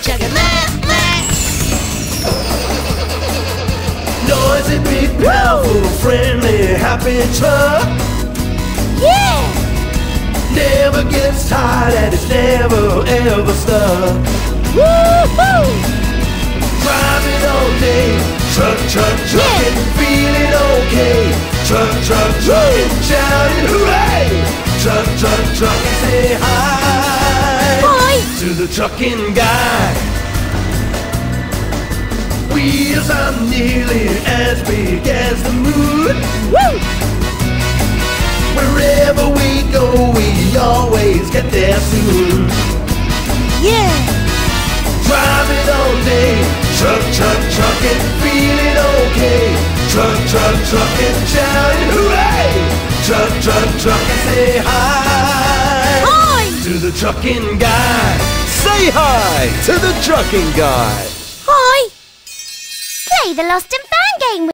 chugga chugga, meh, meh. Noisy, big, powerful, friendly, happy truck. Yeah! Never gets tired and it's never ever stuck. Woohoo! Driving all day, truck, truck, trucking, feeling okay. Truck, truck, trucking, shouting hooray! Truck, truck, trucking, say hi the trucking guy. Wheels are nearly as big as the moon. Woo! Wherever we go, we always get there soon. Yeah! Driving all day, truck, truck, trucking, feeling okay. Truck, truck, trucking, shouting hooray! Truck, truck, trucking, say hi Hi! to the trucking guy. Say hi to the trucking guy. Hi! Play the Lost and Found game